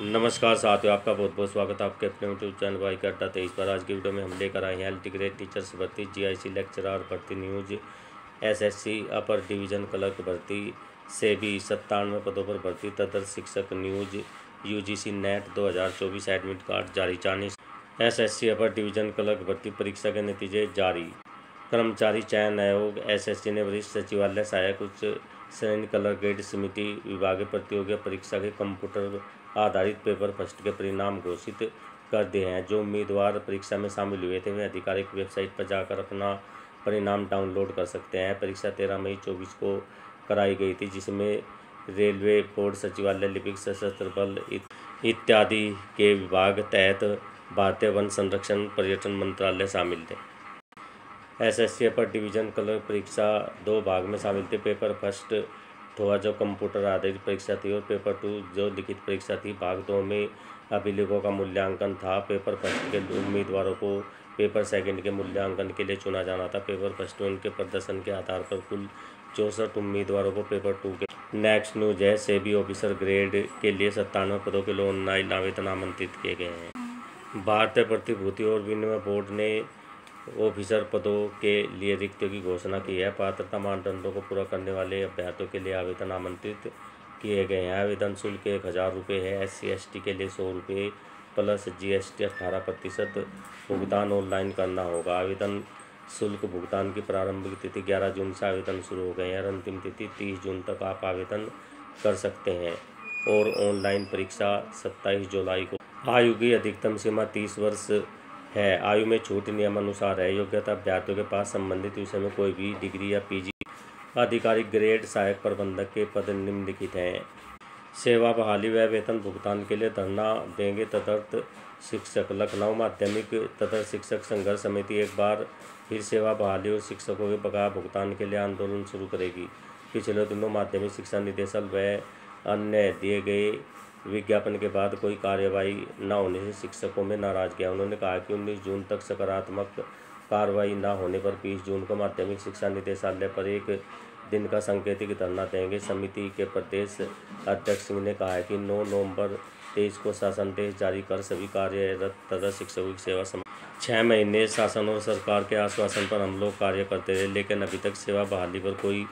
नमस्कार साथियों, आपका बहुत बहुत स्वागत है आपके अपने यूट्यूब चैनल बाइक अड्डा तेईस पर। आज की वीडियो में हम लेकर आए हैं एल ग्रेड टीचर्स भर्ती, जीआईसी लेक्चरर भर्ती, news SSC upper division clerk भर्ती से भी सत्तानवे पदों पर भर्ती तदर शिक्षक news UGC NET 2024 admit card जारी, चालीस एसएससी अपर डिवीज़न क्लर्क भर्ती, परीक्षा के नतीजे जारी। कर्मचारी चयन आयोग एस एसएससी ने वरिष्ठ सचिवालय, सहायक उच्च श्रेणी, कलर ग्रेड समिति विभाग प्रतियोगी परीक्षा के कंप्यूटर आधारित पेपर फ़र्स्ट के परिणाम घोषित कर दिए हैं। जो उम्मीदवार परीक्षा में शामिल हुए थे, वे आधिकारिक वेबसाइट पर जाकर अपना परिणाम डाउनलोड कर सकते हैं। परीक्षा तेरह मई चौबीस को कराई गई थी, जिसमें रेलवे बोर्ड, सचिवालय, लिपिक सशस्त्र बल इत्यादि के विभाग तहत भारतीय वन संरक्षण पर्यटन मंत्रालय शामिल थे। एसएससी अपर डिवीज़न कलर परीक्षा दो भाग में शामिल थे। पेपर फ़र्स्ट थोड़ा जो कंप्यूटर आधारित परीक्षा थी, और पेपर टू, जो लिखित परीक्षा थी। भाग दो में अभिलेखों का मूल्यांकन था। पेपर फ़र्स्ट के उम्मीदवारों को पेपर सेकंड के मूल्यांकन के लिए चुना जाना था। पेपर फ़र्स्ट में उनके प्रदर्शन के आधार पर कुल चौंसठ उम्मीदवारों को पेपर टू के नेक्स्ट न्यूज़ है, सेबी ऑफिसर ग्रेड के लिए सत्तानवे पदों के लिए ऑनलाइन आवेदन आमंत्रित किए गए हैं। भारतीय प्रतिभूति और विनिमय बोर्ड ने ऑफिसर पदों के लिए रिक्तियों की घोषणा की है। पात्रता मानदंडों को पूरा करने वाले अभ्यर्थियों के लिए आवेदन आमंत्रित किए गए हैं। आवेदन शुल्क एक हज़ार रुपये है। एस सी के लिए सौ रुपये प्लस जी एस टी अठारह प्रतिशत भुगतान ऑनलाइन करना होगा। आवेदन शुल्क भुगतान की प्रारंभिक तिथि ग्यारह जून से आवेदन शुरू हो गए हैं। और अंतिम तिथि तीस जून तक आप आवेदन कर सकते हैं और ऑनलाइन परीक्षा सत्ताईस जुलाई को। आयु की अधिकतम सीमा तीस वर्ष है। आयु में छूट नियमानुसार है। योग्यता अभ्यर्थियों के पास संबंधित विषय में कोई भी डिग्री या पीजी आधिकारिक ग्रेड सहायक प्रबंधक के पद निम्नलिखित हैं। सेवा बहाली व वेतन भुगतान के लिए धरना देंगे तदर्थ शिक्षक। लखनऊ माध्यमिक तथा शिक्षक संघर्ष समिति एक बार फिर सेवा बहाली और शिक्षकों के बकाया भुगतान के लिए आंदोलन शुरू करेगी। पिछले दिनों माध्यमिक शिक्षा निदेशक व अन्य दिए गए विज्ञापन के बाद कोई कार्यवाही न होने से शिक्षकों में नाराज़गी है उन्होंने कहा कि उन्नीस जून तक सकारात्मक कार्रवाई न होने पर बीस जून को माध्यमिक शिक्षा निदेशालय पर एक दिन का संकेतिक धरना देंगे। समिति के प्रदेश अध्यक्ष सिंह ने कहा है कि नौ नवंबर तेईस को शासन देश जारी कर सभी कार्यरत तथा शिक्षकों की सेवा सम छः महीने शासन और सरकार के आश्वासन पर हम लोग कार्य करते रहे, लेकिन अभी तक सेवा बहाली पर कोई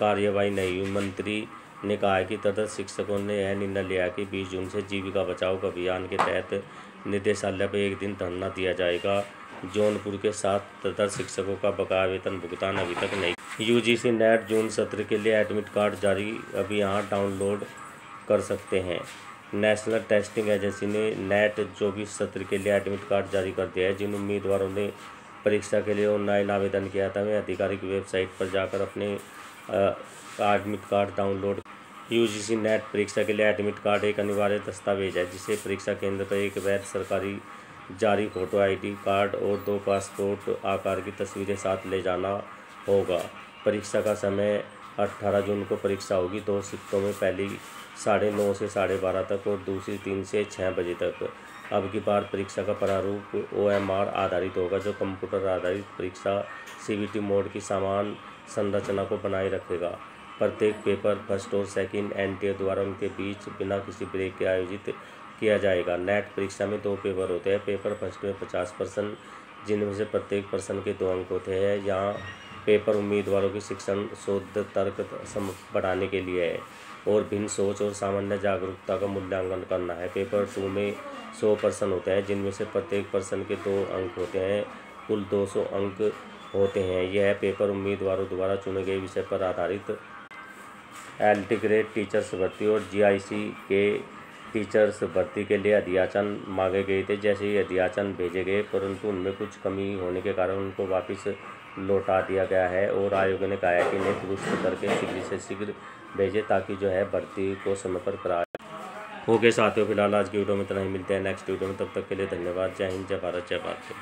कार्यवाही नहीं हुई। मंत्री ने कहा है कि तदर्थ शिक्षकों ने यह निर्णय लिया कि 20 जून से जीविका बचाओ अभियान के तहत निदेशालय पर एक दिन धरना दिया जाएगा। जौनपुर के साथ तदर्थ शिक्षकों का बकाया वेतन भुगतान अभी तक नहीं। यूजीसी नेट जून सत्र के लिए एडमिट कार्ड जारी अभी यहाँ डाउनलोड कर सकते हैं। नेशनल टेस्टिंग एजेंसी ने नेट चौबीस सत्र के लिए एडमिट कार्ड जारी कर दिया है। जिन उम्मीदवारों ने परीक्षा के लिए ऑनलाइन आवेदन किया था, वे आधिकारिक वेबसाइट पर जाकर अपने admit card download UGC NET परीक्षा के लिए एडमिट कार्ड एक अनिवार्य दस्तावेज़ है, जिसे परीक्षा केंद्र पर एक वैध सरकारी जारी फ़ोटो आईडी कार्ड और दो पासपोर्ट आकार की तस्वीरें साथ ले जाना होगा। परीक्षा का समय 18 जून को परीक्षा होगी, दो शिफ्टों में पहली साढ़े नौ से साढ़े बारह तक और दूसरी तीन से छः बजे तक। अब की बार परीक्षा का प्रारूप ओ एम आर आधारित होगा, जो कंप्यूटर आधारित परीक्षा सी मोड की समान संरचना को बनाए रखेगा। प्रत्येक पेपर, फ़र्स्ट और सेकंड एन द्वारा उनके बीच बिना किसी ब्रेक के आयोजित किया जाएगा। नेट परीक्षा में दो पेपर होते हैं, पेपर फ़र्स्ट में पचास परसेंट, जिनमें से प्रत्येक पर्सन के दो अंक होते हैं। यहाँ पेपर उम्मीदवारों की शिक्षण, शोध, तर्क बढ़ाने के लिए है और भिन्न सोच और सामान्य जागरूकता का मूल्यांकन करना है। पेपर टू में सौ पर्सन होते हैं, जिनमें से प्रत्येक पर्सन के दो अंक होते हैं। कुल दो सौ अंक होते हैं। यह पेपर उम्मीदवारों द्वारा चुने गए विषय पर आधारित। एल टी ग्रेड टीचर्स भर्ती और जीआईसी के टीचर्स भर्ती के लिए अध्याचन मांगे गए थे। जैसे ही अध्याचन भेजे गए, परंतु उनमें कुछ कमी होने के कारण उनको वापस लौटा दिया गया है और आयोग ने कहा है कि इन्हें दुरुस्त करके शीघ्र से शीघ्र भेजे ताकि जो है भर्ती को समय पर करा ओके साथियों, फ़िलहाल आज की वीडियो में इतना ही। मिलते हैं नेक्स्ट वीडियो में। तब तक के लिए धन्यवाद। जय हिंद, जय भारत जय भारत।